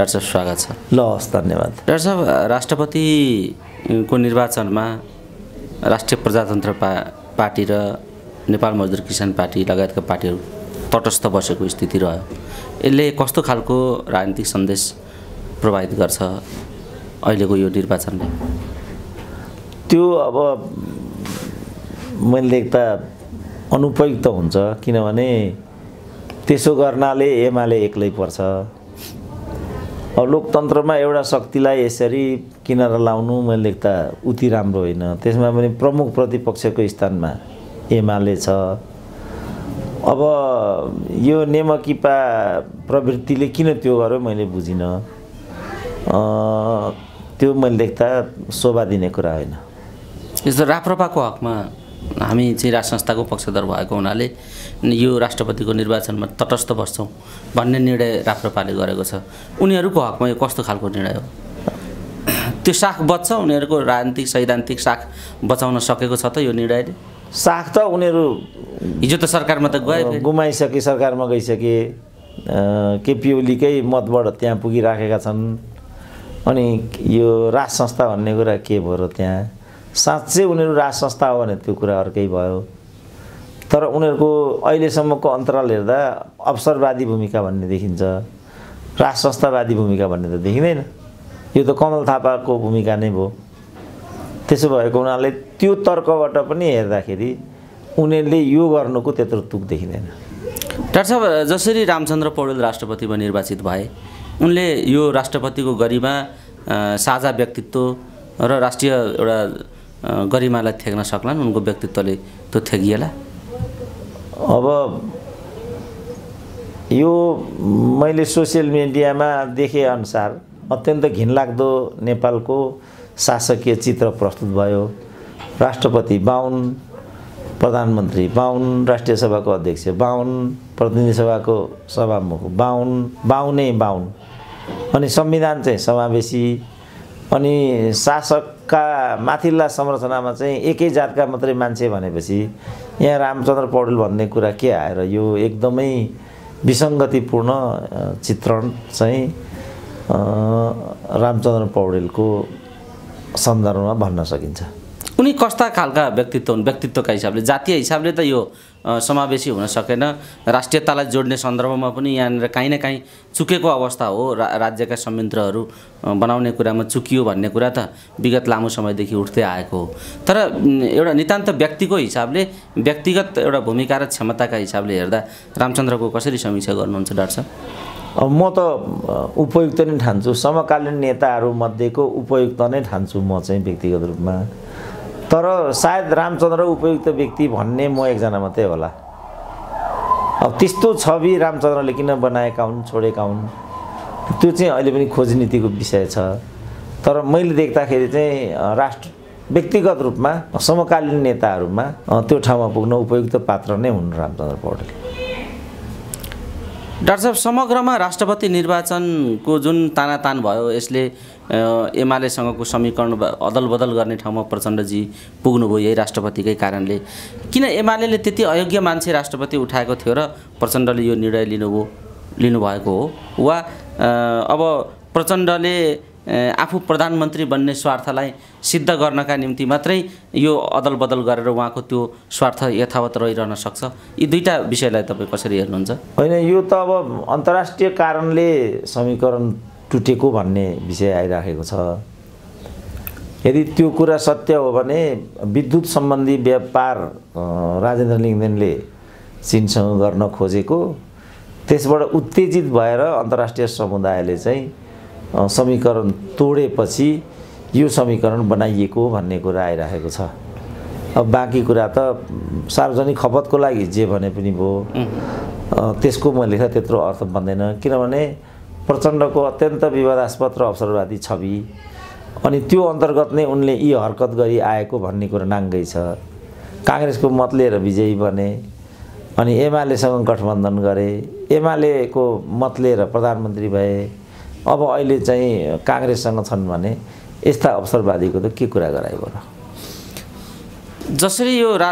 Doctor साहब स्वागत छ ल हस् धन्यवाद डाक्टर साहब राष्ट्रपतिको निर्वाचनमा राष्ट्रिय प्रजातन्त्र पा पार्टी र नेपाल मजदुर किसान पार्टी लगायतका पार्टीहरू तटस्थ बसेको स्थिति रह्यो यसले कस्तो खालको राजनीतिक सन्देश प्रभावित गर्छ अहिलेको यो निर्वाचनले त्यो अब मैले देख्दा अनुपयुक्त हुन्छ किनभने त्यसो गर्नाले एमाले एक्लै पर्छ अब लोकतन्त्रमा एउटा शक्तिलाई यसरी किनारा लाउनु मैले देख्दा उति राम्रो होइन। त्यसमा पनि प्रमुख प्रतिपक्षको स्थानमा एमाले छ। अब यो नेमकिपा प्रवृत्तिले किन त्यो गर्यो मैले बुझिनँ। त्यो मैले देख्दा शोभा दिने कुरा होइन। यस्तो राप्रपाको हकमा हामी चाहिँ राज संस्थाको पक्षधर भएको हुनाले यो राष्ट्रपतिको निर्वाचनमा तटस्थ बस्छौँ भन्ने निर्णय राप्रपाले गरेको छ। उनीहरूको हकमा यो कस्तो खालको निर्णय हो? त्यो साख बच्छ उनीहरूको राजनीतिक सैद्धान्तिक साख बचाउन सकेको छ त यो निर्णयले? साख त उनीहरू हिजो त सरकारमा त गए। गुमाइसके सरकारमा गइसके केपी ओलीकै मतबाट त्यहाँ पुगिराखेका छन्। अनि यो राज संस्था भन्ने कुरा के भयो र त्यहाँ? साँच्चै उनीहरू राज संस्था हो भने त्यो कुरा अर्कै भयो। तर उनीहरूको अहिलेसम्मको अन्तराल हेर्दा अवसरवादी भूमिका भन्ने देखिन्छ राज संस्थावादी भूमिका भन्ने त देखिँदैन। यो त कमल थापाको भूमिका नै भयो त्यसो भएको हुनाले त्यो तर्कबाट पनि हेर्दाखेरि उनीहरूले यो गर्नुको त्यत्रो तुक देखिँदैन। डाक्टर साहब जसरी रामचन्द्र पौडेल राष्ट्रपतिमा निर्वाचित भए उनले यो राष्ट्रपतिको गरिमा साझा व्यक्तित्व र राष्ट्रिय एउटा गरिमालाई थ्याक्न सक्लान् उनको व्यक्तित्वले त्यो थ्याकिएला अब यो मैले सोसियल मिडियामा देखेअनुसार अत्यन्त घिनलाग्दो नेपालको शासकीय चित्र प्रस्तुत भयो। राष्ट्रपति बाहुन प्रधानमन्त्री बाहुन राष्ट्रिय सभाको अध्यक्ष बाहुन प्रतिनिधि सभाको सभामुख बाहुन बाहुनै बाहुन अनि संविधान चाहिँ समावेशी अनि शासकका माथिल्ला संरचनामा चाहिँ एकै जातका मात्रै मान्छे भनेपछि यहाँ रामचन्द्र पौडेल भन्ने कुरा के आएर यो एकदमै विसङ्गतिपूर्ण चित्रण चाहिँ रामचन्द्र पौडेलको सन्दर्भमा भन्न सकिन्छ। उनी कस्ता खालका व्यक्तित्व हुन्? व्यक्तित्वका हिसाबले जातीय हिसाबले त यो समावेशी हुन सकेन। राष्ट्रियतालाई जोड्ने सन्दर्भमा पनि यहाँनिर काहीँ न काहीँ चुकेको अवस्था हो। रा राज्यका संयन्त्रहरू बनाउने कुरामा चुकियो भन्ने कुरा त विगत लामो समयदेखि उठ्दै आएको हो। तर एउटा नितान्त व्यक्तिको हिसाबले व्यक्तिगत एउटा भूमिका र क्षमताका हिसाबले हेर्दा रामचन्द्रको कसरी समीक्षा गर्नुहुन्छ डाक्टर साहब? म त उपयुक्त नै ठान्छु। समकालीन नेताहरूमध्येको उपयुक्त नै ठान्छु म चाहिँ व्यक्तिगत रूपमा। तर सायद रामचन्द्र उपयुक्त व्यक्ति भन्ने म एकजना मात्रै होला। अब त्यस्तो छवि रामचन्द्रले किन बनाएका हुन् छोडेका हुन्? त्यो चाहिँ अहिले पनि खोजनीतिको विषय छ। तर मैले देख्दाखेरि चाहिँ राष्ट्र व्यक्तिगत रूपमा समकालीन नेताहरूमा त्यो ठाउँमा पुग्न उपयुक्त पात्र नै हुन् रामचन्द्र पौडेल। डाक्टर साहब समग्रमा राष्ट्रपति निर्वाचनको जुन तानातान भयो यसले एमालेसँगको समीकरण ब- अदल बदल गर्ने ठाउँमा प्रचण्डजी पुग्नुभयो यही राष्ट्रपतिकै कारणले। किन एमाले त्यति अयोग्य मान्छे राष्ट्रपति उठाएको थियो र प्रचण्डले यो निर्णय लिनुभयो लिनुभएको हो? वा अब प्रचण्डले आफू प्रधानमन्त्री बन्ने स्वार्थलाई सिद्ध गर्नका निम्ति मात्रै यो अदल बदल गरेर उहाँको त्यो स्वार्थ यथावत रहिरहन सक्छ? यी दुईवटा विषयलाई तपाईँ कसरी हेर्नुहुन्छ? होइन यो त अब अन्तर्राष्ट्रिय कारणले समीकरण टुटेको भन्ने विषय आइराखेको छ। यदि त्यो कुरा सत्य हो भने विद्युत सम्बन्धी व्यापार राजेन्द्र लिङ्गदेनले चिनसँग गर्न खोजेको त्यसबाट उत्तेजित भएर अन्तर्राष्ट्रिय समुदायले चाहिँ समीकरण तोडेपछि यो समीकरण बनाइएको भन्ने कुरा आइराखेको छ। अब बाँकी कुरा त सार्वजनिक खपतको लागि जे भने पनि भयो। त्यसको मैले लेख्दा त्यत्रो अर्थ बन्दैन किनभने प्रचण्डको अत्यन्त विवादास्पद र अवसरवादी छवि। अनि त्यो अन्तर्गत नै उनले यी हरकत गरी आएको भन्ने कुरा नाङ्गै छ। काङ्ग्रेसको मत लिएर विजयी बने अनि एमालेसँग गठबन्धन गरे एमालेको मत लिएर प्रधानमन्त्री भए अब अहिले चाहिँ काङ्ग्रेससँग छन् भने यस्ता अवसरवादीको त के कुरा गराइयो र जसरी यो रा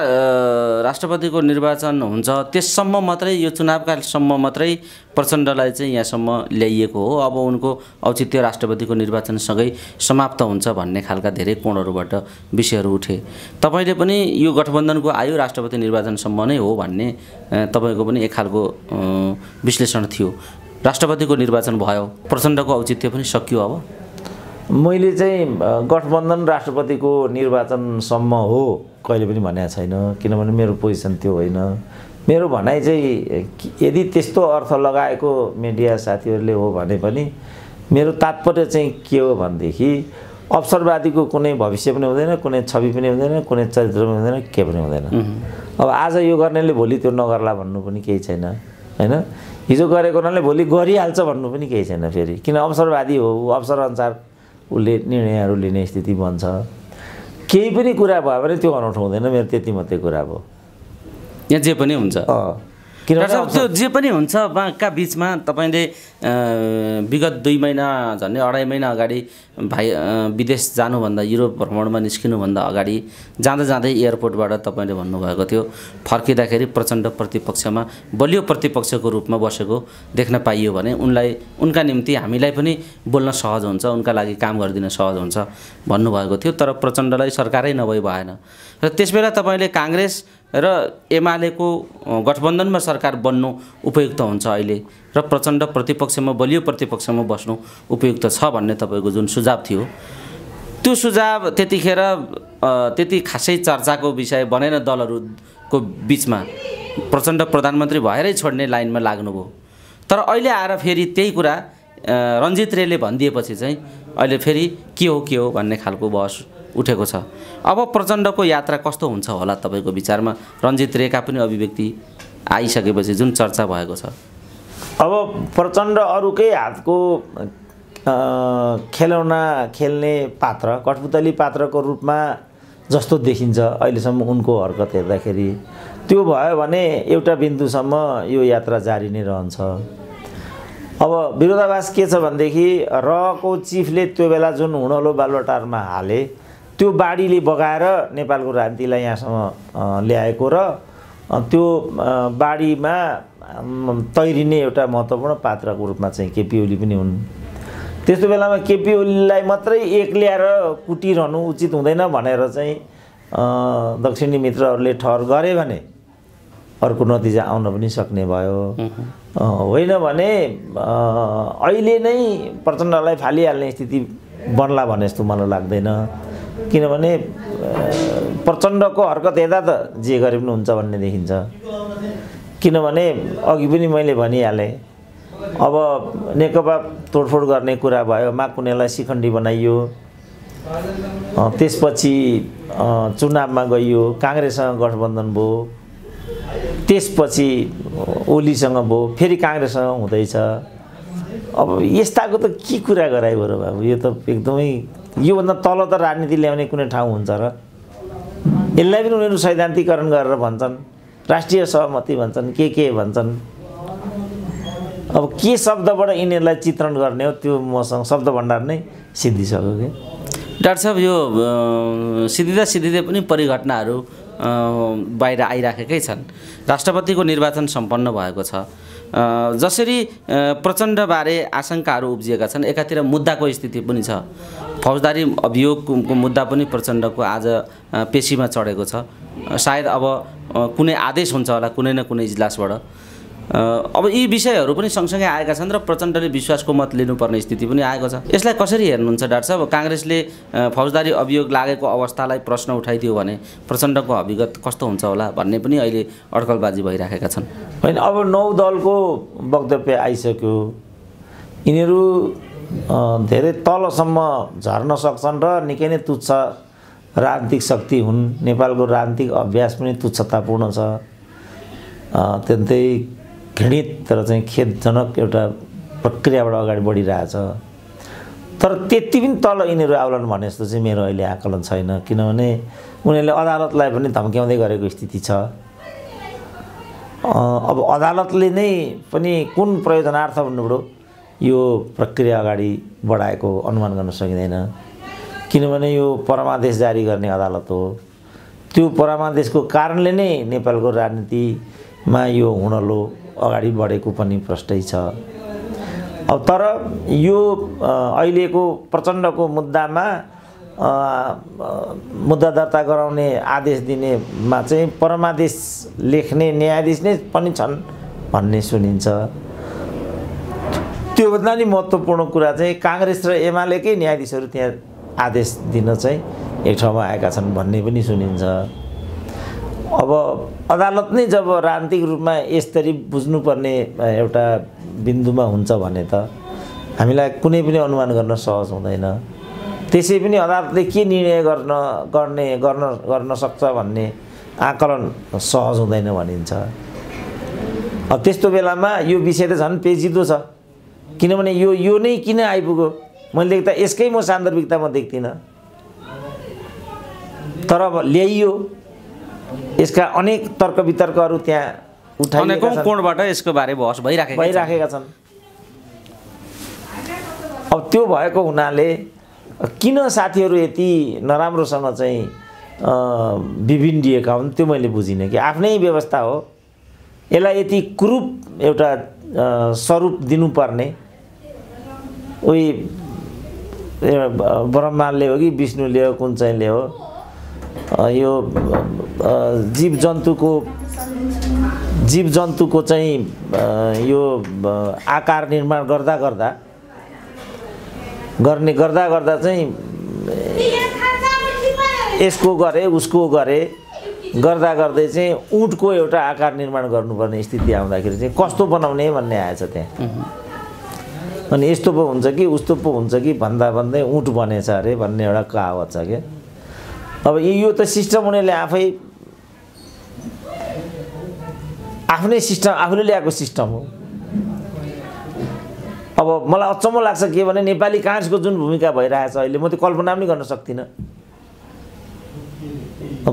राष्ट्रपतिको निर्वाचन हुन्छ त्यससम्म मात्रै यो चुनावकालसम्म मात्रै प्रचण्डलाई चाहिँ यहाँसम्म ल्याइएको हो। अब उनको औचित्य राष्ट्रपतिको निर्वाचनसँगै समाप्त हुन्छ भन्ने खालका धेरै कोणहरूबाट विषयहरू उठे। तपाईँले पनि यो गठबन्धनको आयो राष्ट्रपति निर्वाचनसम्म नै हो भन्ने तपाईँको पनि एक खालको विश्लेषण थियो। राष्ट्रपतिको निर्वाचन भयो प्रचण्डको औचित्य पनि सकियो अब। मैले चाहिँ गठबन्धन राष्ट्रपतिको निर्वाचनसम्म हो कहिले पनि भनेको छैन। किनभने मेरो पोजिसन त्यो होइन। मेरो भनाइ चाहिँ यदि त्यस्तो अर्थ लगाएको मिडिया साथीहरूले हो भने पनि मेरो तात्पर्य चाहिँ के हो भनेदेखि अवसरवादीको कुनै भविष्य पनि हुँदैन कुनै छवि पनि हुँदैन कुनै चरित्र पनि हुँदैन के पनि हुँदैन। अब आज यो गर्नेले भोलि त्यो नगर्ला भन्नु पनि केही छैन होइन? हिजो गरेको हुनाले भोलि गरिहाल्छ भन्नु पनि केही छैन फेरि। किन अवसरवादी हो ऊ? अवसरअनुसार उसले निर्णयहरू लिने स्थिति बन्छ। केही पनि कुरा भयो भने त्यो अनौठो हुँदैन मेरो त्यति मात्रै कुरा भयो। यहाँ जे पनि हुन्छ। त्यो जे पनि हुन्छ उहाँका बिचमा तपाईँले विगत दुई महिना झन्डै अढाई महिना अगाडि भाइ विदेश जानुभन्दा युरोप भ्रमणमा निस्किनुभन्दा अगाडि जाँदा जाँदै एयरपोर्टबाट तपाईँले भन्नुभएको थियो फर्किँदाखेरि प्रचण्ड प्रतिपक्षमा बलियो प्रतिपक्षको रूपमा बसेको देख्न पाइयो भने उनलाई उनका निम्ति हामीलाई पनि बोल्न सहज हुन्छ उनका लागि काम गरिदिन सहज हुन्छ भन्नुभएको थियो तर प्रचण्डलाई सरकारै नभई भएन। र त्यसबेला तपाईँले काङ्ग्रेस र एमालेको गठबन्धनमा सरकार बन्नु उपयुक्त हुन्छ अहिले र प्रचण्ड प्रतिपक्षमा बलियो प्रतिपक्षमा बस्नु उपयुक्त छ भन्ने तपाईँको जुन सुझाव थियो। त्यो सुझाव त्यतिखेर त्यति खासै चर्चाको विषय बनेन दलहरूको बिचमा। प्रचण्ड प्रधानमन्त्री भएरै छोड्ने लाइनमा लाग्नुभयो। तर अहिले आएर फेरि त्यही कुरा अ, रञ्जित रेले भनिदिएपछि चाहिँ अहिले फेरि के हो के हो भन्ने खालको बहस उठेको छ। अब प्रचण्डको यात्रा कस्तो हुन्छ होला तपाईँको विचारमा? रञ्जित रेका पनि अभिव्यक्ति आइसकेपछि जुन चर्चा भएको छ। अब प्रचण्ड अरूकै हातको खेलौना खेल्ने पात्र कठपुतली पात्रको रूपमा जस्तो देखिन्छ अहिलेसम्म उनको हरकत हेर्दाखेरि। त्यो भयो भने एउटा बिन्दुसम्म यो यात्रा जारी नै रहन्छ। अब विरोधाभास के छ भनेदेखि रको चिफले त्यो बेला जुन हुणलो बालुवाटारमा हाले त्यो बाढीले बगाएर नेपालको राजनीतिलाई यहाँसम्म ल्याएको र त्यो बाढीमा तैरिने एउटा महत्त्वपूर्ण पात्रको रूपमा चाहिँ केपी ओली पनि हुन्। त्यस्तो बेलामा केपी ओलीलाई मात्रै एक ल्याएर कुटिरहनु उचित हुँदैन भनेर चाहिँ दक्षिणी मित्रहरूले ठहर गरे भने अर्को नतिजा आउन पनि सक्ने भयो। होइन भने अहिले नै प्रचण्डलाई फालिहाल्ने स्थिति बन्ला भने जस्तो मलाई लाग्दैन। किनभने प्रचण्डको हरकत हेर्दा त जे गरे पनि हुन्छ भन्ने देखिन्छ। किनभने अघि पनि मैले भनिहालेँ अब नेकपा तोडफोड गर्ने कुरा भयो माकुनेलाई शिखण्डी बनाइयो त्यसपछि चुनावमा गइयो काङ्ग्रेससँग गठबन्धन भयो त्यसपछि ओलीसँग भयो फेरि काङ्ग्रेससँग हुँदैछ। अब यस्ताको त के कुरा गरायो र बाबु यो त एकदमै योभन्दा तल त राजनीति ल्याउने कुनै ठाउँ हुन्छ र? यसलाई पनि उनीहरू सैद्धान्तिकरण गरेर भन्छन्। राष्ट्रिय सहमति भन्छन् के के भन्छन्? अब के शब्दबाट यिनीहरूलाई चित्रण गर्ने हो त्यो मसँग शब्द भण्डार नै सिद्धिसक्यो कि? डाक्टर साहब यो सिद्धिँदा सिद्धिँदै पनि परिघटनाहरू बाहिर आइराखेकै छन्। राष्ट्रपतिको निर्वाचन सम्पन्न भएको छ। जसरी प्रचण्डबारे आशंकाहरू उब्जिएका छन् एकातिर मुद्दाको स्थिति पनि छ। फौजदारी अभियोगको मुद्दा पनि प्रचण्डको आज पेशीमा चढेको छ। सायद अब कुनै आदेश हुन्छ होला कुनै न कुनै इजलासबाट। अब यी विषयहरू पनि सँगसँगै आएका छन् र प्रचण्डले विश्वासको मत लिनुपर्ने स्थिति पनि आएको छ। यसलाई कसरी हेर्नुहुन्छ डाक्टर साहब? काङ्ग्रेसले फौजदारी अभियोग लागेको अवस्थालाई प्रश्न उठाइदियो भने प्रचण्डको अभिगत कस्तो हुन्छ होला भन्ने पनि अहिले अड्कलबाजी भइराखेका छन्। होइन अब नौ दलको वक्तव्य आइसक्यो। यिनीहरू धेरै तलसम्म झर्न सक्छन् र निकै नै तुच्छ राजनीतिक शक्ति हुन्। नेपालको राजनीतिक अभ्यास पनि तुच्छतापूर्ण छ। अत्यन्तै घृणित तर चाहिँ खेदजनक एउटा प्रक्रियाबाट अगाडि बढिरहेछ। तर त्यति पनि तल यिनीहरू आउलान् भने जस्तो चाहिँ मेरो अहिले आकलन छैन। किनभने उनीहरूले अदालतलाई पनि धम्क्याउँदै गरेको स्थिति छ। अब अदालतले नै पनि कुन प्रयोजनार्थ भन्नुपऱ्यो यो प्रक्रिया अगाडि बढाएको अनुमान गर्न सकिँदैन। किनभने यो परमादेश जारी गर्ने अदालत हो। त्यो परमादेशको कारणले नै नेपालको राजनीतिमा यो हुनलो अगाडि बढेको पनि प्रष्टै छ। अब तर यो अहिलेको प्रचण्डको मुद्दामा मुद्दा दर्ता गराउने आदेश दिनेमा चाहिँ परमादेश लेख्ने न्यायाधीश नै पनि छन् भन्ने सुनिन्छ। त्योभन्दा नि महत्त्वपूर्ण कुरा चाहिँ काङ्ग्रेस र एमालेकै न्यायाधीशहरू त्यहाँ आदेश दिन चाहिँ एक ठाउँमा आएका छन् भन्ने पनि सुनिन्छ। अब अदालत नै जब राजनीतिक रूपमा यसरी बुझ्नुपर्ने एउटा बिन्दुमा हुन्छ भने त हामीलाई कुनै पनि अनुमान गर्न सहज हुँदैन। त्यसै पनि अदालतले के निर्णय गर्न गर्ने गर्न गर्न सक्छ भन्ने आकलन सहज हुँदैन भनिन्छ। त्यस्तो बेलामा यो विषय त झन् पेचिदो छ। किनभने यो यो नै किन आइपुग्यो? मैले देख्दा यसकै म सान्दर्भिकता म देख्दिनँ। तर ल्याइयो। यसका अनेक तर्क वितर्कहरू त्यहाँ उठाइएका कोणबाट यसको बारे बहस भइराखेको। भइराखेका छन्। अब त्यो भएको हुनाले किन साथीहरू यति नराम्रोसँग चाहिँ अ, बिभिन्डिएका हुन् त्यो मैले बुझिनँ कि आफ्नै व्यवस्था हो। यसलाई यति कुरूप एउटा स्वरूप दिनुपर्ने। उही ब्रह्माले हो कि विष्णुले हो कुन चाहिँले हो यो जीव जन्तुको जीव जन्तुको चाहिँ यो आकार निर्माण गर्दा गर्दा गर्ने गर्दा गर्दा चाहिँ यसको गरे उसको गरे गर्दा गर्दै चाहिँ उठको एउटा आकार निर्माण गर्नुपर्ने स्थिति आउँदाखेरि चाहिँ कस्तो बनाउने भन्ने आएछ त्यहाँ। अनि यस्तो पो हुन्छ कि उस्तो पो हुन्छ कि भन्दा भन्दै उठ बनेछ अरे भन्ने एउटा कहावत छ क्या। अब यो त सिस्टम उनीहरूले आफै आफ्नै सिस्टम आफूले ल्याएको सिस्टम हो। अब मलाई अचम्म लाग्छ के भने नेपाली काङ्ग्रेसको जुन भूमिका भइरहेछ अहिले म त्यो कल्पना पनि गर्न सक्दिनँ।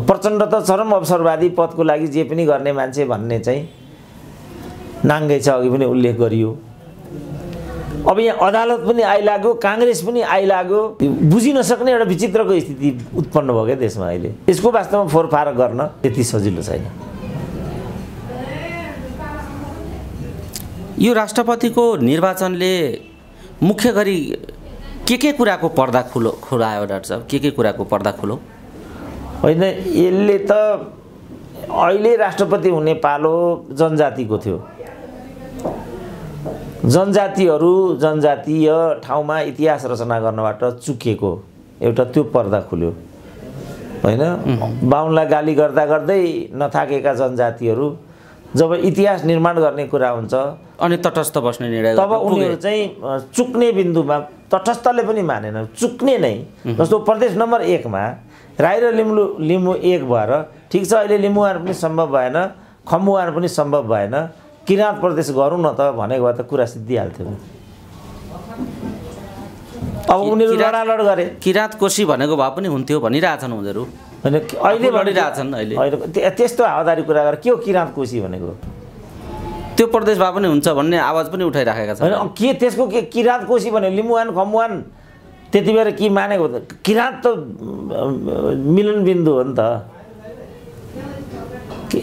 प्रचण्ड त चरम अवसरवादी पदको लागि जे पनि गर्ने मान्छे भन्ने चाहिँ नाङ्गै छ अघि पनि उल्लेख गरियो। अब यहाँ अदालत पनि आइलाग्यो काङ्ग्रेस पनि आइलाग्यो। बुझिन सक्ने एउटा विचित्रको स्थिति उत्पन्न भयो क्या देशमा अहिले। यसको वास्तवमा फोरफार गर्न त्यति सजिलो छैन। यो राष्ट्रपतिको निर्वाचनले मुख्य गरी के के कुराको पर्दा खुलो खुलायो डाक्टर साहब? के के कुराको पर्दा खुलो? होइन यसले त अहिले राष्ट्रपति हुने पालो जनजातिको थियो। जनजातिहरू जनजातीय ठाउँमा इतिहास रचना गर्नबाट चुकिएको एउटा त्यो पर्दा खुल्यो। होइन? बाहुनलाई गाली गर्दा गर्दै नथाकेका जनजातिहरू जब इतिहास निर्माण गर्ने कुरा हुन्छ अनि तटस्थ बस्ने निर्णय तब। उनीहरू चाहिँ चुक्ने बिन्दुमा तटस्थले पनि मानेन। चुक्ने नै। जस्तो प्रदेश नम्बर एकमा राई र लिम्बू लिम्बू एक भएर ठिक छ अहिले लिम्बुवान पनि सम्भव भएन खम्बुवान पनि सम्भव भएन किराँत प्रदेश गरौँ न त भनेको भए त कुरा सिद्धिहाल्थ्यो। अब उनीहरू लडालड गरे। किराँत कोशी भनेको भए पनि हुन्थ्यो भनिरहेछन् उनीहरू। होइन अहिले लडिरहेछन् अहिले। होइन त्य- त्यस्तो हावादारी कुरा गरेर के हो किराँत कोशी भनेको? त्यो प्रदेश भए पनि हुन्छ भन्ने आवाज पनि उठाइराखेका होइन छन् अब के त्यसको के किराँत कोशी भन्यो? लिम्बुवान खम्बुवान? त्यति बेला के मानेको? किराँत त मिलन बिन्दु हो नि त।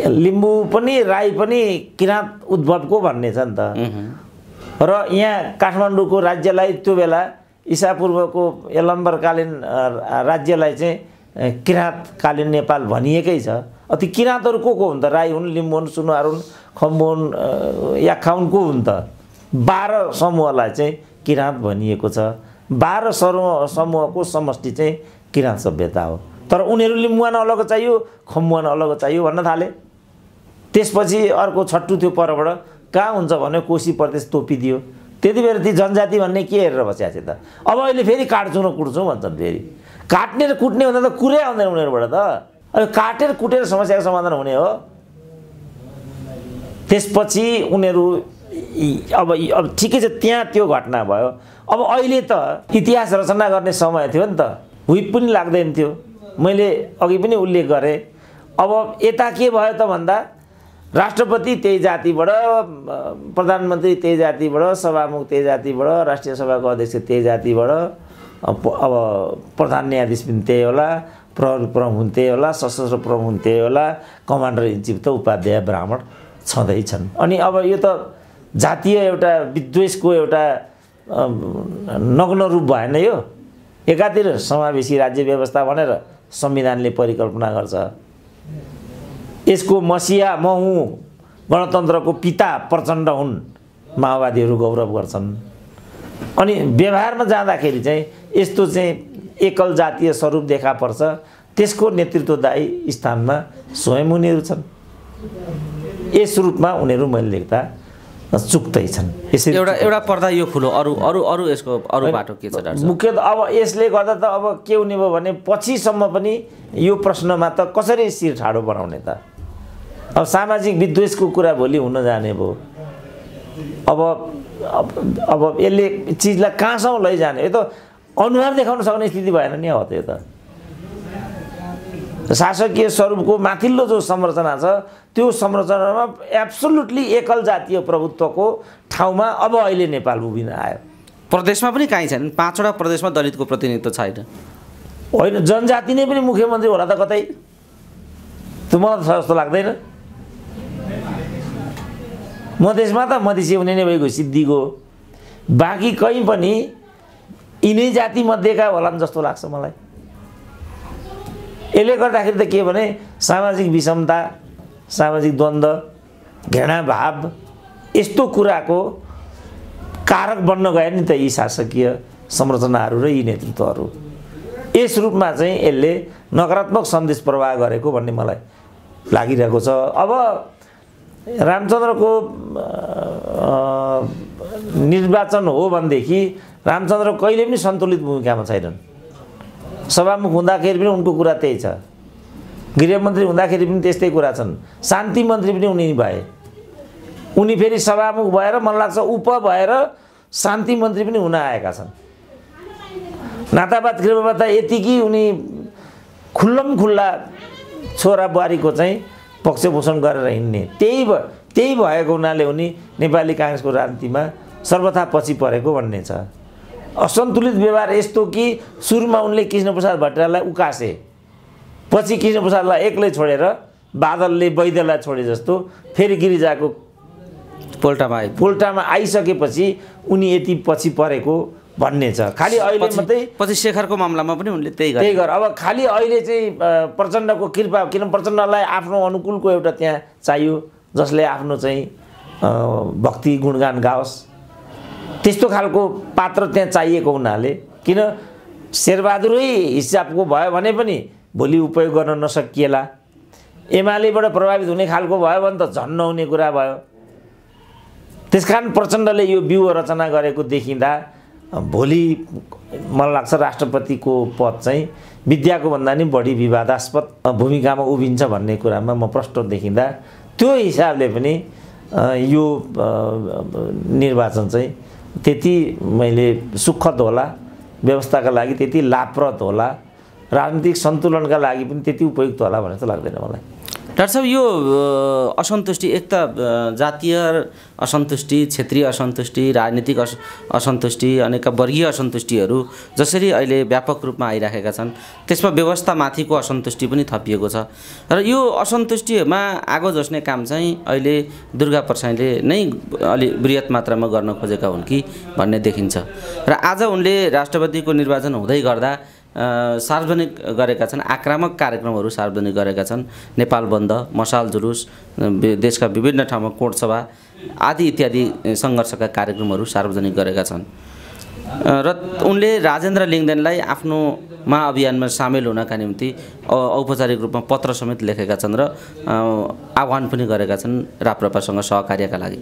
लिम्बू पनि राई पनि किराँत उद्भवको भन्ने छ नि त। र यहाँ काठमाडौँको राज्यलाई त्यो बेला इसापूर्वको यलम्बरकालीन राज्यलाई चाहिँ किराँतकालीन नेपाल भनिएकै छ। अब ती किराँतहरू को को हुन् त? राई हुन् लिम्बू हुन् सुनुवार हुन् खम्बु हुन् हुन् को हुन् त? बाह्र समूहलाई चाहिँ किराँत भनिएको छ। बाह्र समूह समूहको समष्टि चाहिँ किराँत सभ्यता हो। तर उनीहरू लिम्बुवान अलग चाहियो खम्बुवान अलग चाहियो भन्न थाले। त्यसपछि अर्को छट्टु त्यो परबाट कहाँ हुन्छ? भने कोशी प्रदेश तोपिदियो। त्यति बेला ती जनजाति भन्ने के हेरेर बसेको थियो त? अब अहिले फेरि काट्छौँ र कुट्छौँ भन्छन् फेरि। काट्ने र कुट्ने भन्दा त कुरै आउँदैन उनीहरूबाट त। अब काटेर कुटेर समस्याको समाधान हुने हो। त्यसपछि उनीहरू अब अब ठिकै छ त्यहाँ त्यो घटना भयो। अब अहिले त इतिहास रचना गर्ने समय थियो नि त। हुइप पनि लाग्दैन थियो। मैले अघि पनि उल्लेख गरेँ। अब यता के भयो त भन्दा राष्ट्रपति त्यही जातिबाट प्रधानमन्त्री त्यही जातिबाट सभामुख त्यही जातिबाट राष्ट्रिय सभाको अध्यक्ष त्यही जातिबाट अब प्रधान न्यायाधीश पनि त्यही होला प्रहरी प्रमुख हुन्थे होला सशस्त्र प्रमुख हुन्थे होला कमान्डर इन चिफ त उपाध्याय ब्राह्मण छँदैछन् अनि अब यो त जातीय एउटा विद्वेषको एउटा नग्न रूप भएन यो। एकातिर समावेशी राज्य व्यवस्था भनेर संविधानले परिकल्पना गर्छ। यसको मसिया म हुँ गणतन्त्रको पिता प्रचण्ड हुन्। माओवादीहरू गौरव गर्छन्। अनि व्यवहारमा जाँदाखेरि चाहिँ यस्तो चाहिँ एकल जातीय स्वरूप देखा पर्छ। त्यसको नेतृत्वदायी स्थानमा स्वयं उनीहरू छन्। यस रूपमा उनीहरू मैले लेख्दा चुक्दै छन्। यसरी एउटा एउटा पर्दा यो खुलो। अरू अरू अरू यसको अरू बाटो के छ? मुख्य त अब यसले गर्दा त अब के हुने भयो भने पछिसम्म पनि यो प्रश्नमा त कसरी शिर ठाडो बनाउने त? अब सामाजिक विद्वेषको कुरा भोलि हुन जाने भयो। अब अब यसले चिजलाई कहाँसम्म लैजाने? यो त अनुहार देखाउन सक्ने स्थिति भएन नि हो त यो त। शासकीय स्वरूपको माथिल्लो जो संरचना छ त्यो संरचनामा एब्सोल्युटली एकल जातीय प्रभुत्वको ठाउँमा अब अहिले नेपाल उभिन आयो। प्रदेशमा पनि काहीँ छैन। पाँचवटा प्रदेशमा दलितको प्रतिनिधित्व छैन। होइन जनजाति नै पनि मुख्यमन्त्री होला त कतै। त्यो मलाई त जस्तो लाग्दैन। मधेसमा त मधेसी हुने नै भइगयो सिद्धिको। बाँकी कहीँ पनि यिनै जाति मध्येका होलान् जस्तो लाग्छ मलाई। यसले गर्दाखेरि त के भने सामाजिक विषमता सामाजिक द्वन्द्व घृणा भाव यस्तो कुराको कारक बन्न गए नि त यी शासकीय संरचनाहरू र यी नेतृत्वहरू। यस रूपमा चाहिँ यसले नकारात्मक सन्देश प्रवाह गरेको भन्ने मलाई लागिरहेको छ। अब रामचन्द्रको निर्वाचन हो भनेदेखि रामचन्द्र कहिले पनि सन्तुलित भूमिकामा छैनन्। सभामुख हुँदाखेरि पनि उनको कुरा त्यही छ। गृहमन्त्री हुँदाखेरि पनि त्यस्तै कुरा छन्। शान्ति मन्त्री पनि उनी भए। उनी फेरि सभामुख भएर मलाई लाग्छ उप भएर शान्ति मन्त्री पनि हुन आएका छन्। नातापात कृपा यतिकै उनी खुल्लम खुल्ला छोरा बुहारीको चाहिँ पक्षपोषण गरेर हिँड्ने। त्यही भ त्यही भएको हुनाले उनी नेपाली काङ्ग्रेसको राजनीतिमा सर्वथा पछि परेको भन्ने छ। असन्तुलित व्यवहार यस्तो कि सुरुमा उनले कृष्णप्रसाद भट्टराईलाई उकासे पछि कृष्णप्रसादलाई एक्लै छोडेर बादलले वैद्यलाई छोडे जस्तो फेरि गिरिजाको पोल्टामा आइ पोल्टामा आइसकेपछि उनी यति पछि परेको भन्ने छ। खालि अहिले मात्रै पछि शेखरको मामलामा पनि उनले त्यही गरे। त्यही गर। अब खालि अहिले चाहिँ प्रचण्डको कृपा किन प्रचण्डलाई आफ्नो अनुकूलको एउटा त्यहाँ चाहियो जसले आफ्नो चाहिँ भक्ति गुणगान गाओस्। त्यस्तो खालको पात्र त्यहाँ चाहिएको हुनाले। किन? शेरबहादुरै हिसाबको भयो भने पनि भोलि उपयोग गर्न नसकिएला। एमालेबाट प्रभावित हुने खालको भयो भने त झन् नहुने कुरा भयो। त्यसकारण प्रचण्डले यो व्यूह रचना गरेको देखिँदा भोलि मलाई लाग्छ राष्ट्रपतिको पद चाहिँ विद्याको भन्दा नि बढी विवादास्पद भूमिकामा उभिन्छ भन्ने कुरामा म प्रष्ट देखिँदा त्यो हिसाबले पनि यो निर्वाचन चाहिँ त्यति मैले सुखद होला व्यवस्थाका लागि त्यति लाभप्रद होला राजनीतिक सन्तुलनका लागि पनि त्यति उपयुक्त होला भन्ने त लाग्दैन मलाई। डाक्टर साहब यो असन्तुष्टि एक त जातीय असन्तुष्टि क्षेत्रीय असन्तुष्टि राजनीतिक अस असन्तुष्टि अनेक वर्गीय असन्तुष्टिहरू जसरी अहिले व्यापक रूपमा आइराखेका छन् त्यसमा व्यवस्थामाथिको असन्तुष्टि पनि थपिएको छ। र यो असन्तुष्टिमा आगो जोस्ने काम चाहिँ अहिले दुर्गा प्रसाईले नै अलि बृहत मात्रामा गर्न खोजेका हुन् कि भन्ने देखिन्छ। र आज उनले राष्ट्रपतिको निर्वाचन हुँदै गर्दा सार्वजनिक गरेका छन् आक्रामक कार्यक्रमहरू सार्वजनिक गरेका छन्। नेपाल बन्द मसाल जुलुस देशका विभिन्न ठाउँमा कोर्ट सभा आदि इत्यादि सङ्घर्षका कार्यक्रमहरू सार्वजनिक गरेका छन्। र उनले राजेन्द्र लिङ्गदेनलाई आफ्नो महाअभियानमा सामेल हुनका निम्ति औपचारिक रूपमा पत्र समेत लेखेका छन् र आह्वान पनि गरेका छन् राप्रपासँग सहकार्यका लागि।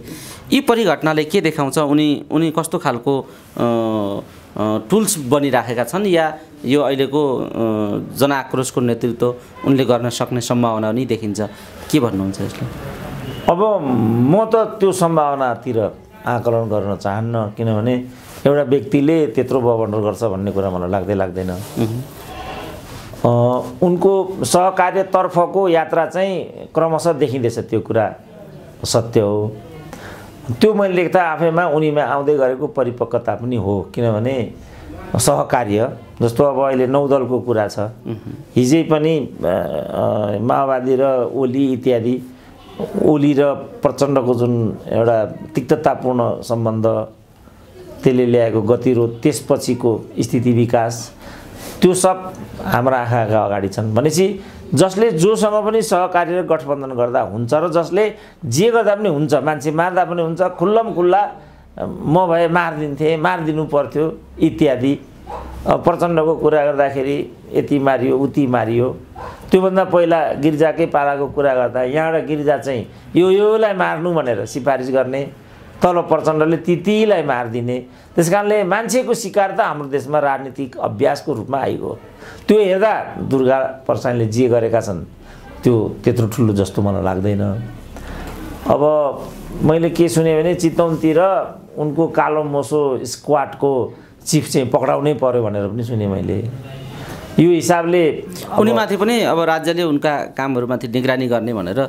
यी परिघटनाले के देखाउँछ? उनी उनी कस्तो खालको टुल्स बनिराखेका छन् या यो अहिलेको जनआक्रोशको नेतृत्व उनले गर्न सक्ने सम्भावना पनि देखिन्छ? के भन्नुहुन्छ यसले? अब म त त्यो सम्भावनातिर आकलन गर्न चाहन्न किनभने एउटा व्यक्तिले त्यत्रो बवन्डर गर्छ भन्ने कुरा मलाई लाग्दै लाग्दैन। उनको सहकार्यतर्फको यात्रा चाहिँ क्रमशः देखिँदैछ त्यो कुरा सत्य हो। त्यो मैले लेख्दा आफैमा उनीमा आउँदै गरेको परिपक्वता पनि हो किनभने सहकार्य जस्तो अब अहिले नौदलको कुरा छ। हिजै पनि माओवादी र ओली इत्यादि ओली र प्रचण्डको जुन एउटा तिक्ततापूर्ण सम्बन्ध त्यसले ल्याएको गतिरोध त्यसपछिको स्थिति विकास त्यो सब हाम्रा आँखाका अगाडि छन्। भनेपछि जसले जोसँग पनि सहकार्य र गठबन्धन गर्दा हुन्छ र जसले जे गर्दा पनि हुन्छ मान्छे मार्दा पनि हुन्छ खुल्लम खुल्ला म भए मारिदिन्थेँ मारिदिनु पर्थ्यो इत्यादि। प्रचण्डको कुरा गर्दाखेरि यति मारियो उति मारियो। त्योभन्दा पहिला गिर्जाकै पालाको कुरा गर्दा यहाँबाट गिर्जा चाहिँ यो योलाई मार्नु भनेर सिफारिस गर्ने तल प्रचण्डले ती मारिदिने। त्यस कारणले मान्छेको शिकार त हाम्रो देशमा राजनीतिक अभ्यासको रूपमा आइगयो त्यो हेर्दा दुर्गा प्रसाईले जे गरेका छन् त्यो त्यत्रो ठुलो जस्तो मलाई लाग्दैन। अब मैले के सुने भने चितवनतिर उनको कालो मोसो स्क्वाडको चिफ चाहिँ पक्राउनै पर्यो भनेर पनि सुने मैले। यो हिसाबले उनीमाथि पनि अब राज्यले उनका कामहरूमाथि निगरानी गर्ने भनेर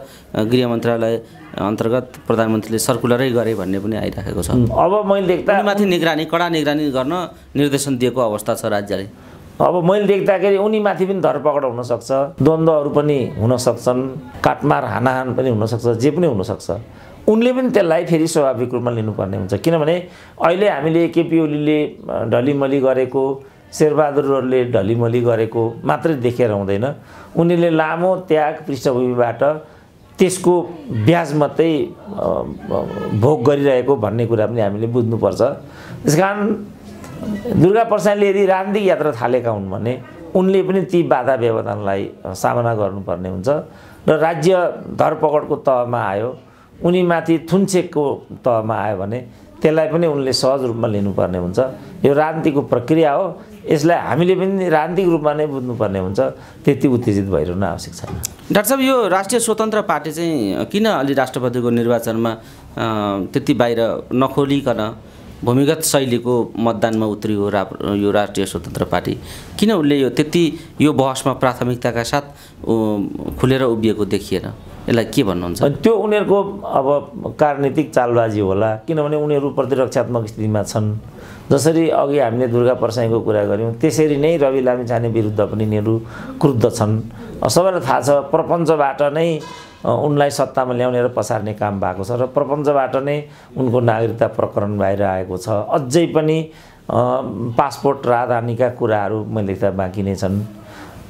गृह मन्त्रालय अन्तर्गत प्रधानमन्त्रीले सर्कुलरै गरे भन्ने पनि आइराखेको छ। अब मैले देख्दा उनीमाथि निगरानी कडा निगरानी गर्न निर्देशन दिएको अवस्था छ राज्यले। अब मैले देख्दाखेरि उनीमाथि पनि धरपकड हुनसक्छ द्वन्द्वहरू पनि हुनसक्छन् काटमार हानाहान पनि हुनसक्छ जे पनि हुनसक्छ। उनले पनि त्यसलाई फेरि स्वाभाविक रूपमा लिनुपर्ने हुन्छ। किनभने अहिले हामीले केपी ओलीले ढलिमली गरेको शेरबहादुरहरूले ढलिमली गरेको मात्रै देखेर हुँदैन। उनीहरूले लामो त्याग पृष्ठभूमिबाट त्यसको ब्याज मात्रै भोग गरिरहेको भन्ने कुरा पनि हामीले बुझ्नुपर्छ। त्यस कारण दुर्गा प्रसादले यदि राजनीतिक यात्रा थालेका हुन् भने उनले पनि ती बाधा व्यवधानलाई सामना गर्नुपर्ने हुन्छ र राज्य धरपकडको तहमा आयो उनीमाथि थुन्चेकको तहमा आयो भने त्यसलाई पनि उनले सहज रूपमा लिनुपर्ने हुन्छ। यो राजनीतिको प्रक्रिया हो। यसलाई हामीले पनि राजनीतिक रूपमा नै बुझ्नुपर्ने हुन्छ। त्यति उत्तेजित भइरहन आवश्यक छैन। डाक्टर साहब यो राष्ट्रिय स्वतन्त्र पार्टी चाहिँ किन अलि राष्ट्रपतिको निर्वाचनमा त्यति बाहिर नखोलिकन भूमिगत शैलीको मतदानमा उत्रियो रा यो राष्ट्रिय स्वतन्त्र पार्टी? किन उसले यो त्यति यो बहसमा प्राथमिकताका साथ खुलेर उभिएको देखिएन? यसलाई के भन्नुहुन्छ? त्यो उनीहरूको अब राजनीतिक चालबाजी होला। किनभने उनीहरू प्रतिरक्षात्मक स्थितिमा छन्। जसरी अघि हामीले दुर्गा प्रसाईको कुरा गऱ्यौँ त्यसरी नै रवि लामिछाने विरुद्ध पनि यिनीहरू क्रुद्ध छन्। सबैलाई थाहा छ प्रपञ्चबाट नै उनलाई सत्तामा ल्याउने र पसार्ने काम भएको छ र प्रपञ्चबाट नै उनको नागरिकता प्रकरण बाहिर आएको छ। अझै पनि पासपोर्ट राजधानीका कुराहरू मैले देख्दा बाँकी नै छन्।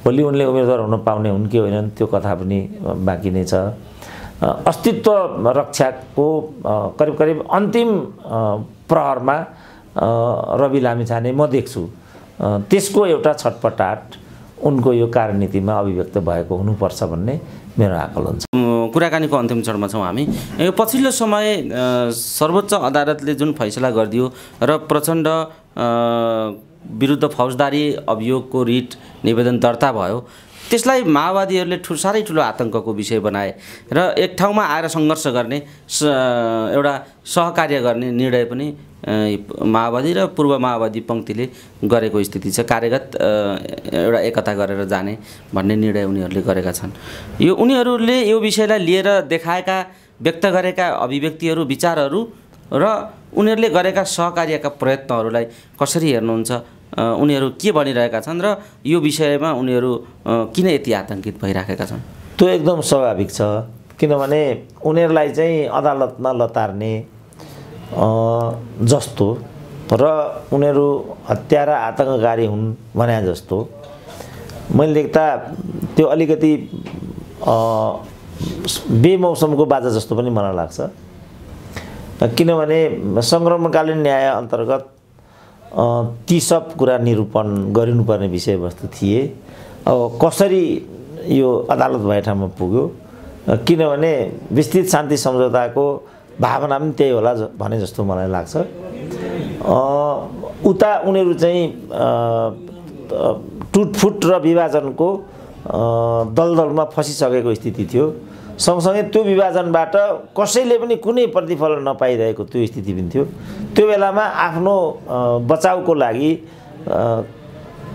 भोलि उनले उम्मेदवार हुन पाउने हुन् कि होइनन् त्यो कथा पनि बाँकी नै छ। अस्तित्व रक्षाको करिब करिब अन्तिम प्रहरमा रवि लामिछाने म देख्छु। त्यसको एउटा छटपटाट उनको यो कार्यनीतिमा अभिव्यक्त भएको हुनुपर्छ भन्ने मेरो आकलन छ। कुराकानीको अन्तिम चरणमा छौँ हामी। यो पछिल्लो समय सर्वोच्च अदालतले जुन फैसला गरिदियो र प्रचण्ड विरुद्ध फौजदारी अभियोगको रिट निवेदन दर्ता भयो त्यसलाई माओवादीहरूले ठु साह्रै ठुलो आतङ्कको विषय बनाए र एक ठाउँमा आएर सङ्घर्ष गर्ने एउटा सहकार्य गर्ने निर्णय पनि माओवादी र पूर्व माओवादी पङ्क्तिले गरेको स्थिति छ कार्यगत एउटा एकता गरेर जाने भन्ने निर्णय उनीहरूले गरेका छन्। यो उनीहरूले यो विषयलाई लिएर देखाएका व्यक्त गरेका अभिव्यक्तिहरू विचारहरू र उनीहरूले गरेका सहकार्यका प्रयत्नहरूलाई कसरी हेर्नुहुन्छ? उनीहरू के भनिरहेका छन् र यो विषयमा उनीहरू किन यति आतङ्कित भइराखेका छन्? त्यो एकदम स्वाभाविक छ किनभने उनीहरूलाई चाहिँ अदालतमा लतार्ने जस्तो र उनीहरू हत्या र आतङ्ककारी हुन् भने जस्तो। मैले देख्दा त्यो अलिकति बेमौसमको बाजा जस्तो पनि मलाई लाग्छ। किनभने सङ्क्रमणकालीन न्याय अन्तर्गत ती सब कुरा निरूपण गरिनुपर्ने विषयवस्तु थिए। अब कसरी यो अदालत भए ठाउँमा पुग्यो? किनभने विस्तृत शान्ति सम्झौताको भावना पनि त्यही होला भने जस्तो मलाई लाग्छ। उता उनीहरू चाहिँ टुटफुट र विभाजनको दलदलमा फसिसकेको स्थिति थियो। सँगसँगै त्यो विभाजनबाट कसैले पनि कुनै प्रतिफल नपाइरहेको त्यो स्थिति पनि थियो। त्यो बेलामा आफ्नो बचाउको लागि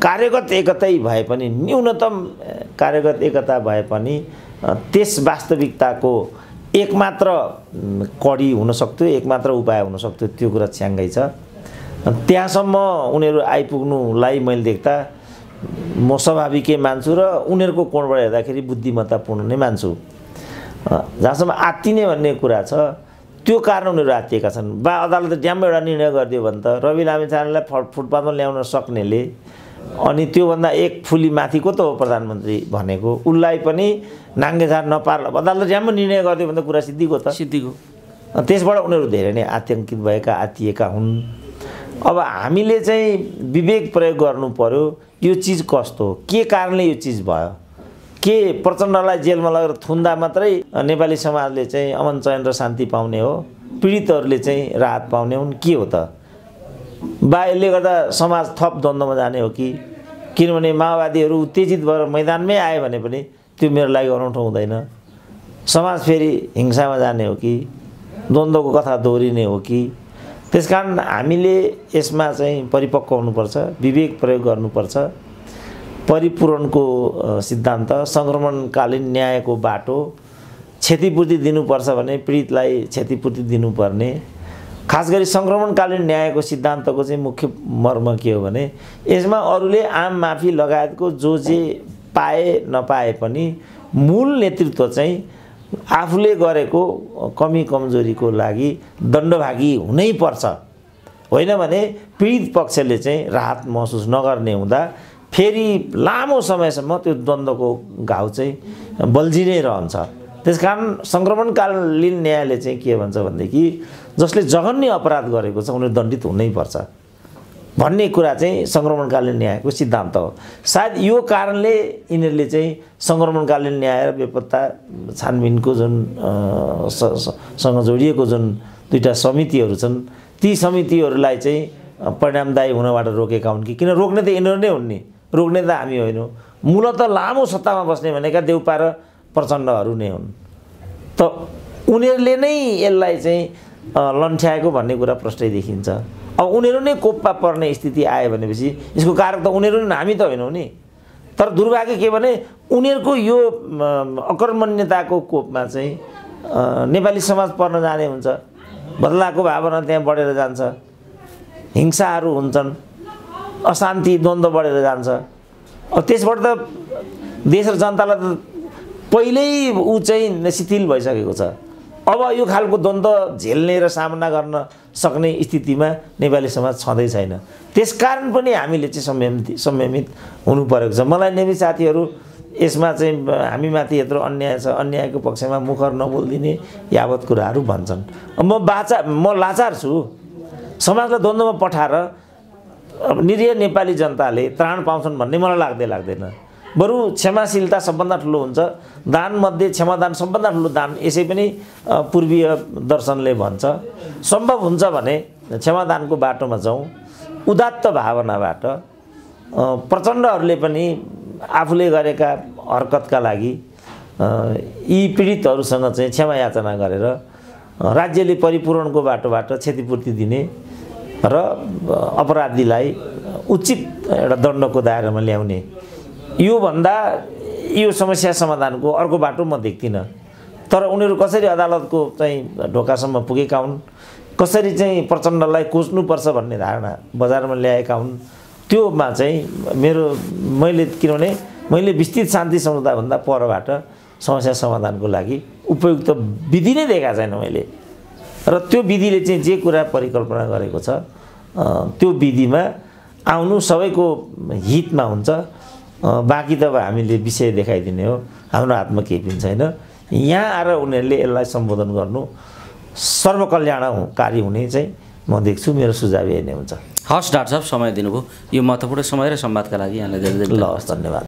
कार्यगत एकतै भए पनि न्यूनतम कार्यगत एकता भए पनि त्यस वास्तविकताको एकमात्र कडी हुनसक्थ्यो एकमात्र उपाय हुनसक्थ्यो त्यो कुरा च्याङ्गै छ। त्यहाँसम्म उनीहरू आइपुग्नुलाई मैले देख्दा म स्वाभाविकै मान्छु र उनीहरूको कोणबाट हेर्दाखेरि बुद्धिमत्तापूर्ण नै मान्छु। जहाँसम्म आत्तिने भन्ने कुरा छ त्यो कारण उनीहरू आत्तिएका छन्। बा अदालतले ड्याम्म एउटा निर्णय गरिदियो भने त रवि लामिछानेलाई फ फुटपाथमा ल्याउन सक्नेले अनि त्योभन्दा एक फुली माथिको त हो प्रधानमन्त्री भनेको? उसलाई पनि नाङ्गेझार नपार अदालतले ड्याम्म निर्णय गरिदियो भने त कुरा सिद्धिको त। सिद्धिको। त्यसबाट उनीहरू धेरै नै आतङ्कित भएका आत्तिएका हुन्। अब हामीले चाहिँ विवेक प्रयोग गर्नु पर्यो यो चिज कस्तो हो? के कारणले यो चिज भयो? के प्रचण्डलाई जेलमा लगेर थुन्दा मात्रै नेपाली समाजले चाहिँ अमन चयन र शान्ति पाउने हो? पीडितहरूले चाहिँ राहत पाउने हुन्? के हो त? बा यसले गर्दा समाज थप द्वन्द्वमा जाने हो कि? किनभने माओवादीहरू उत्तेजित भएर मैदानमै आयो भने पनि त्यो मेरो लागि अनौठो हुँदैन। समाज फेरि हिंसामा जाने हो कि? द्वन्द्वको कथा दोहोरिने हो कि? त्यस कारण हामीले यसमा चाहिँ परिपक्व हुनुपर्छ विवेक प्रयोग गर्नुपर्छ। परिपूरणको सिद्धान्त सङ्क्रमणकालीन न्यायको बाटो क्षतिपूर्ति दिनुपर्छ भने पीडितलाई क्षतिपूर्ति दिनुपर्ने। खास गरी सङ्क्रमणकालीन न्यायको सिद्धान्तको चाहिँ मुख्य मर्म के हो भने यसमा अरूले आम माफी लगायतको जो जे पाए नपाए पनि मूल नेतृत्व चाहिँ आफूले गरेको कमी कमजोरीको लागि दण्डभागी हुनैपर्छ होइन भने पीडित पक्षले चाहिँ राहत महसुस नगर्ने हुँदा फेरि लामो समयसम्म त्यो द्वन्द्वको घाउ चाहिँ बल्झिनै रहन्छ। त्यस कारण सङ्क्रमणकालीन न्यायले चाहिँ के भन्छ भनेदेखि जसले जघन्य अपराध गरेको छ उनीहरू दण्डित हुनैपर्छ भन्ने कुरा चाहिँ सङ्क्रमणकालीन न्यायको सिद्धान्त हो। सायद यो कारणले यिनीहरूले चाहिँ सङ्क्रमणकालीन न्याय र बेपत्ता छानबिनको जुन सँग जोडिएको जुन दुईवटा समितिहरू छन् ती समितिहरूलाई चाहिँ परिणामदायी हुनबाट रोकेका हुन् कि किन रोक्ने त यिनीहरू नै हुन् नि। रोक्ने त हामी होइनौँ। मूलत लामो सत्तामा बस्ने भनेका देउपा र प्रचण्डहरू नै हुन्। त उनीहरूले नै यसलाई चाहिँ लन्ठ्याएको भन्ने कुरा प्रष्टै देखिन्छ। अब उनीहरू नै कोपमा पर्ने स्थिति आयो भनेपछि यसको कारक त उनीहरू नै हामी त होइनौँ नि। तर दुर्भाग्य के भने उनीहरूको यो अकर्मण्यताको कोपमा चाहिँ नेपाली समाज पर्न जाने हुन्छ। बदलाको भावना त्यहाँ बढेर जान्छ। हिंसाहरू हुन्छन्। अशान्ति द्वन्द्व बढेर जान्छ। अब त्यसबाट त देश र जनतालाई त पहिल्यै ऊ चाहिँ शिथिल भइसकेको छ। अब यो खालको द्वन्द्व झेल्ने र सामना गर्न सक्ने स्थितिमा नेपाली समाज छँदै छैन। त्यसकारण पनि हामीले चाहिँ संयमित संयमित हुनु परेको छ। मलाई नेमी साथीहरू यसमा चाहिँ हामीमाथि यत्रो अन्याय छ अन्यायको पक्षमा मुखर नबोलिदिने यावत कुराहरू भन्छन्। म बाचा म लाचार छु। समाजलाई द्वन्द्वमा पठाएर अब निरीह नेपाली जनताले त्राण पाउँछन् भन्ने मलाई लाग्दै लाग्दैन। बरु क्षमाशीलता सबभन्दा ठुलो हुन्छ। दानमध्ये क्षमादान सबभन्दा ठुलो दान यसै पनि पूर्वीय दर्शनले भन्छ। सम्भव हुन्छ भने क्षमादानको बाटोमा जाउँ। उदात्त भावनाबाट प्रचण्डहरूले पनि आफूले गरेका हरकतका लागि यी पीडितहरूसँग चाहिँ क्षमा याचना गरेर राज्यले परिपूरणको बाटोबाट क्षतिपूर्ति दिने र अपराधीलाई उचित एउटा दण्डको दायरामा ल्याउने। योभन्दा यो समस्या समाधानको अर्को बाटो म देख्दिनँ। तर उनीहरू कसरी अदालतको चाहिँ ढोकासम्म पुगेका हुन् कसरी चाहिँ प्रचण्डलाई कोच्नुपर्छ भन्ने धारणा बजारमा ल्याएका हुन् त्योमा चाहिँ मेरो मैले किनभने मैले विस्तृत शान्ति समुदायभन्दा परबाट समस्या समाधानको लागि उपयुक्त विधि नै देखाएको छैन मैले। र त्यो विधिले चाहिँ जे कुरा परिकल्पना गरेको छ त्यो विधिमा आउनु सबैको हितमा हुन्छ। बाँकी त अब हामीले विषय देखाइदिने हो। हाम्रो हातमा केही पनि छैन। यहाँ आएर उनीहरूले यसलाई सम्बोधन गर्नु सर्वकल्याणकारी हुने चाहिँ म देख्छु। मेरो सुझाव यही नै हुन्छ। हस् डाक्टर साहब समय दिनुभयो। यो महत्त्वपूर्ण समय र संवादका लागि यहाँलाई धेरै धेरै ल हस् धन्यवाद।